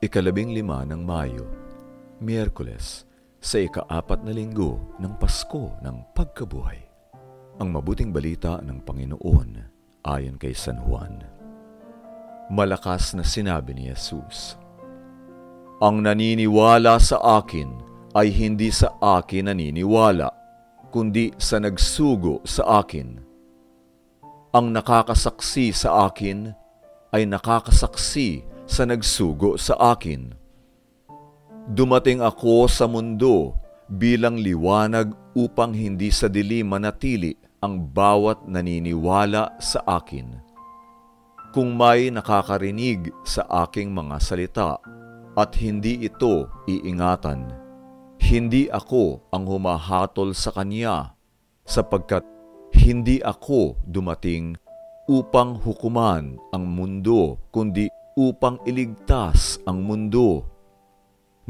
Ikalabing lima ng Mayo, Miyerkules, sa ikaapat na linggo ng Pasko ng Pagkabuhay. Ang mabuting balita ng Panginoon ayon kay San Juan. Malakas na sinabi ni Jesus, Ang naniniwala sa akin ay hindi sa akin naniniwala, kundi sa nagsugo sa akin. Ang nakakasaksi sa akin ay nakakasaksi sa nagsugo sa akin. Dumating ako sa mundo bilang liwanag upang hindi sa dilim manatili ang bawat naniniwala sa akin. Kung may nakakarinig sa aking mga salita at hindi ito iingatan, hindi ako ang humahatol sa kanya sapagkat hindi ako dumating upang hukuman ang mundo kundi upang iligtas ang mundo.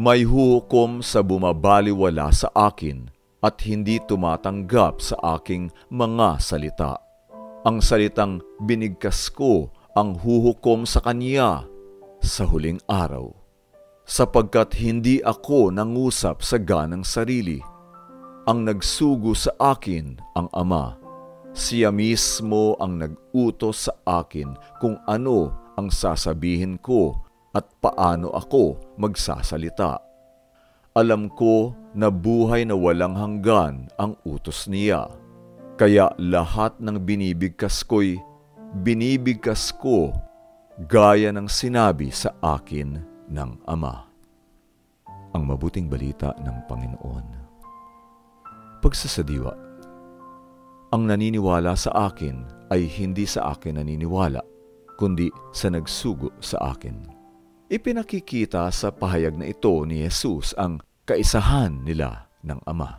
May hukom sa bumabaliwala sa akin at hindi tumatanggap sa aking mga salita. Ang salitang binigkas ko ang huhukom sa kanya sa huling araw. Sapagkat hindi ako nangusap sa ganang sarili. Ang nagsugo sa akin ang Ama. Siya mismo ang nag-utos sa akin kung ano ang sasabihin ko at paano ako magsasalita. Alam ko na buhay na walang hanggan ang utos niya. Kaya lahat ng binibigkas ko'y binibigkas ko gaya ng sinabi sa akin ng Ama. Ang mabuting balita ng Panginoon. Pagsasadiwa. Ang naniniwala sa akin ay hindi sa akin naniniwala, kundi sa nagsugo sa akin. Ipinakikita sa pahayag na ito ni Jesus ang kaisahan nila ng Ama.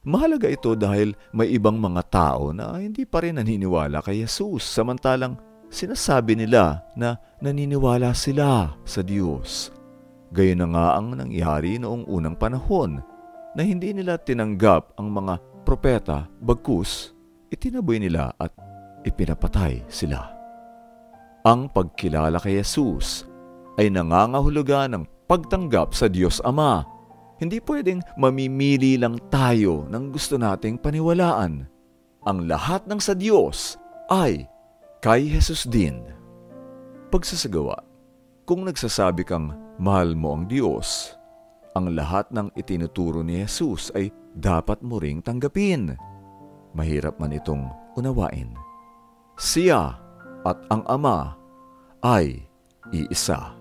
Mahalaga ito dahil may ibang mga tao na hindi pa rin naniniwala kay Jesus samantalang sinasabi nila na naniniwala sila sa Diyos. Gayon na nga ang nangyari noong unang panahon na hindi nila tinanggap ang mga propeta bagkus itinaboy nila at ipinapatay sila. Ang pagkilala kay Jesus ay nangangahulugan ng pagtanggap sa Diyos Ama. Hindi pwedeng mamimili lang tayo ng gusto nating paniwalaan. Ang lahat ng sa Diyos ay kay Jesus din. Pagsasagawa, kung nagsasabi kang mahal mo ang Diyos, ang lahat ng itinuturo ni Jesus ay dapat mo ring tanggapin. Mahirap man itong unawain. Siya at ang Ama ay iisa.